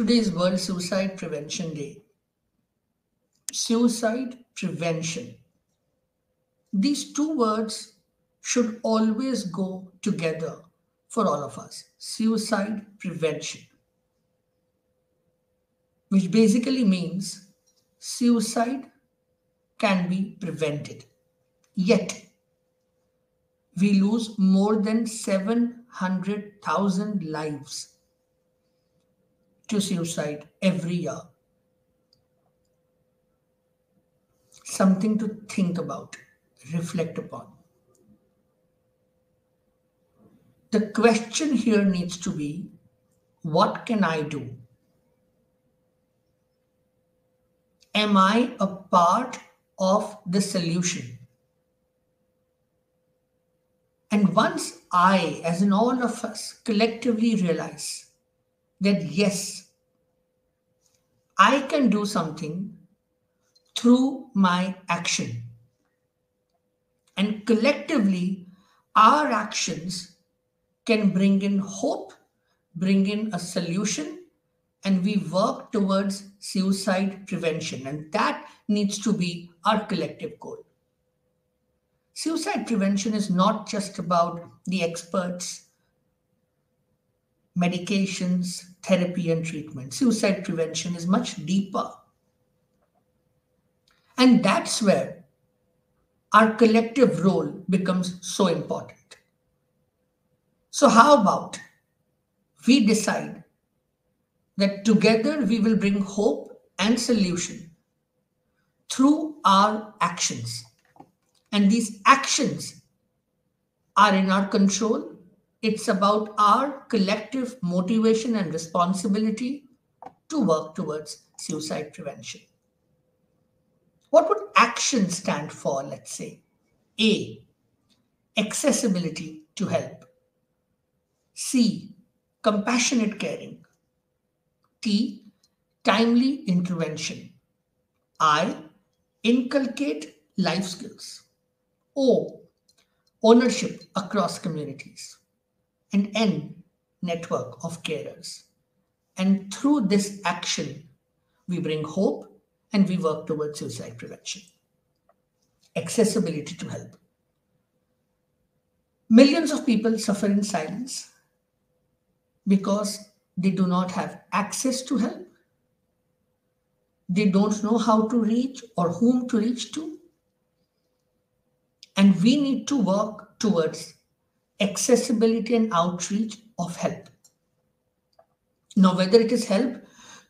Today is World Suicide Prevention Day. Suicide prevention. These two words should always go together for all of us. Suicide prevention, which basically means suicide can be prevented. Yet, we lose more than 700,000 lives to suicide every year. Something to think about, reflect upon. The question here needs to be what can I do? Am I a part of the solution? And once I, as in all of us, collectively realize that yes, I can do something through my action. And collectively, our actions can bring in hope, bring in a solution, and we work towards suicide prevention. And that needs to be our collective goal. Suicide prevention is not just about the experts, medications, therapy, and treatment. Suicide prevention is much deeper. And that's where our collective role becomes so important. So, how about we decide that together we will bring hope and solution through our actions? And these actions are in our control. It's about our collective motivation and responsibility to work towards suicide prevention. What would action stand for, let's say? A, accessibility to help. C, compassionate caring. T, timely intervention. I, inculcate life skills. O, ownership across communities. And N, network of carers. And through this action, we bring hope and we work towards suicide prevention. Accessibility to help. Millions of people suffer in silence because they do not have access to help. They don't know how to reach or whom to reach to. And we need to work towards accessibility and outreach of help. Now, whether it is help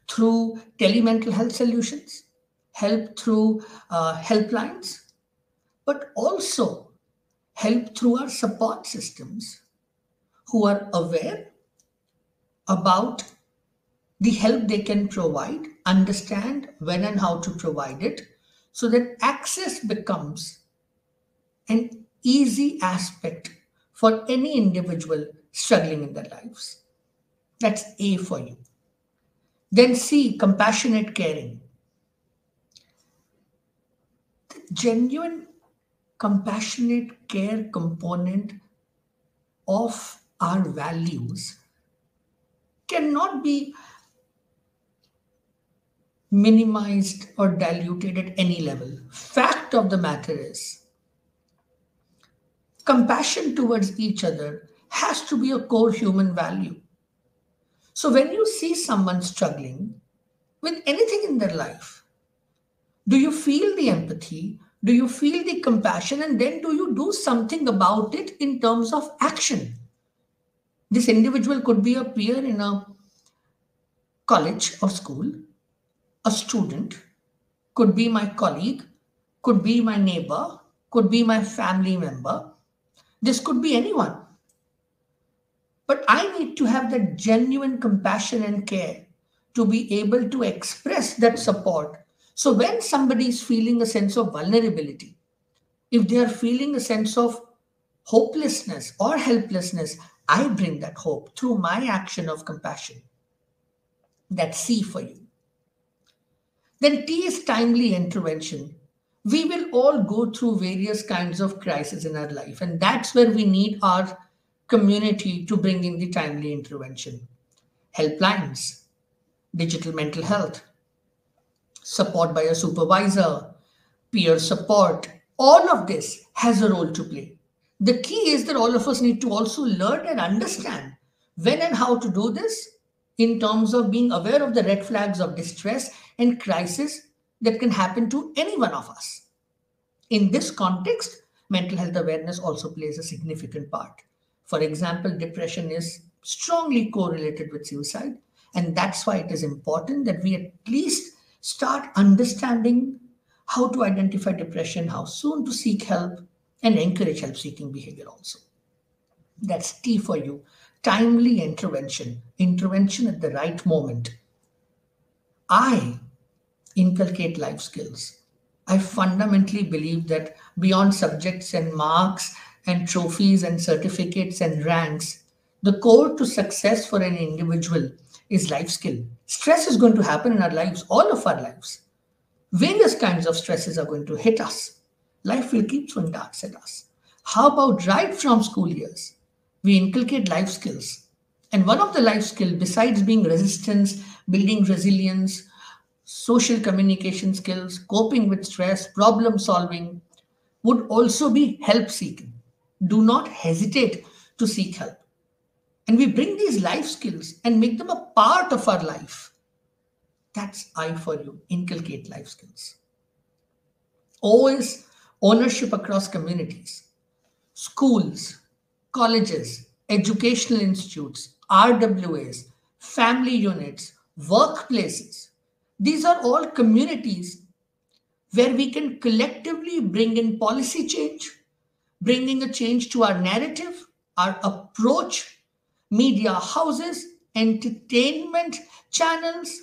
through telemental health solutions, help through uh, helplines, but also help through our support systems who are aware about the help they can provide, understand when and how to provide it, so that access becomes an easy aspect for any individual struggling in their lives. That's A for you. Then C, compassionate caring. The genuine compassionate care component of our values cannot be minimized or diluted at any level. Fact of the matter is, compassion towards each other has to be a core human value. So when you see someone struggling with anything in their life, do you feel the empathy? Do you feel the compassion? And then do you do something about it in terms of action? This individual could be a peer in a college or school, a student, could be my colleague, could be my neighbor, could be my family member. This could be anyone. But I need to have that genuine compassion and care to be able to express that support. So when somebody is feeling a sense of vulnerability, if they are feeling a sense of hopelessness or helplessness, I bring that hope through my action of compassion. That's C for you. Then T is timely intervention. We will all go through various kinds of crises in our life, and that's where we need our community to bring in the timely intervention. Helplines, digital mental health, support by a supervisor, peer support, all of this has a role to play. The key is that all of us need to also learn and understand when and how to do this in terms of being aware of the red flags of distress and crisis that can happen to any one of us. In this context, mental health awareness also plays a significant part. For example, depression is strongly correlated with suicide, and that's why it is important that we at least start understanding how to identify depression, how soon to seek help, and encourage help seeking behavior also. That's T for you. Timely intervention, intervention at the right moment. I inculcate life skills. I fundamentally believe that beyond subjects and marks and trophies and certificates and ranks, the core to success for an individual is life skill. Stress is going to happen in our lives, all of our lives. Various kinds of stresses are going to hit us. Life will keep throwing darts at us. How about right from school years? We inculcate life skills. And one of the life skills, besides being resistance, building resilience, social communication skills, coping with stress, problem solving, would also be help seeking. Do not hesitate to seek help. And we bring these life skills and make them a part of our life. That's I for you. Inculcate life skills. Always ownership across communities, schools, colleges, educational institutes, RWAs, family units, workplaces these are all communities where we can collectively bring in policy change, bringing a change to our narrative, our approach, media houses, entertainment channels.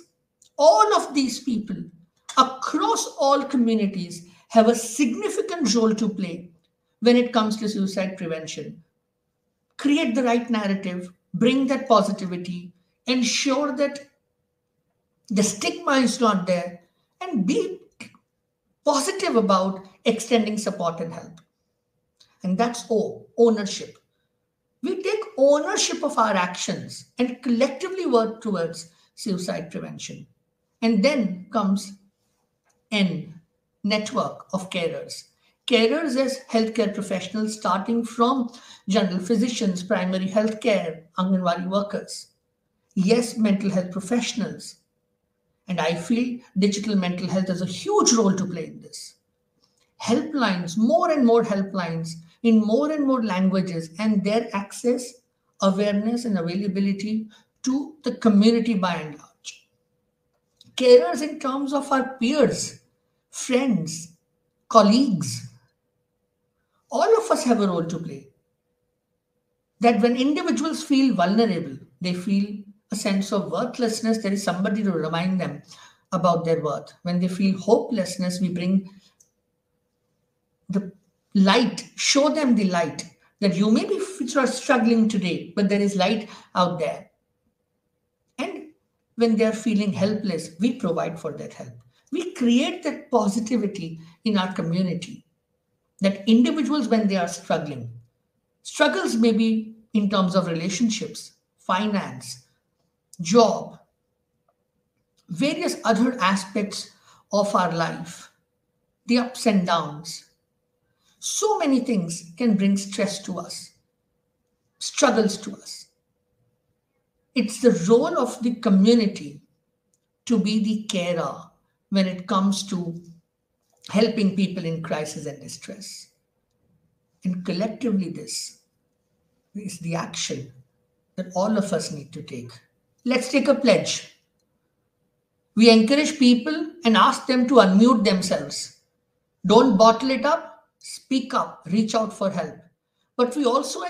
All of these people across all communities have a significant role to play when it comes to suicide prevention. Create the right narrative, bring that positivity, ensure that the stigma is not there. And be positive about extending support and help. And that's o ownership. We take ownership of our actions and collectively work towards suicide prevention. And then comes n network of carers. Carers as healthcare professionals starting from general physicians primary health care anganwadi workers. Yes mental health professionals and I feel digital mental health has a huge role to play in this. Helplines, more and more helplines in more and more languages, and their access, awareness, and availability to the community by and large. Carers in terms of our peers, friends, colleagues. All of us have a role to play. That when individuals feel vulnerable, they feel a sense of worthlessness, there is somebody to remind them about their worth. When they feel hopelessness, we bring the light, show them the light that you may be struggling today, but there is light out there. And when they are feeling helpless, we provide for that help. We create that positivity in our community that individuals, when they are struggling, struggles may be in terms of relationships, finance, job, various other aspects of our life, the ups and downs. So many things can bring stress to us, struggles to us. It's the role of the community to be the carer when it comes to helping people in crisis and distress. And collectively, this is the action that all of us need to take. Let's take a pledge. We encourage people and ask them to unmute themselves. Don't bottle it up, speak up, reach out for help. But we also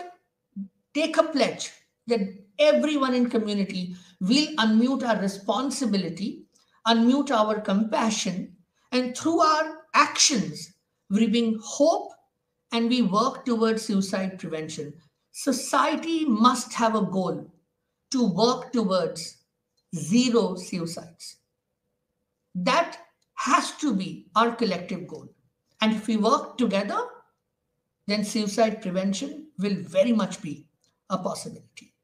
take a pledge that everyone in community will unmute our responsibility, unmute our compassion, and through our actions, we bring hope and we work towards suicide prevention. Society must have a goal to work towards zero suicides. That has to be our collective goal. And if we work together, then suicide prevention will very much be a possibility.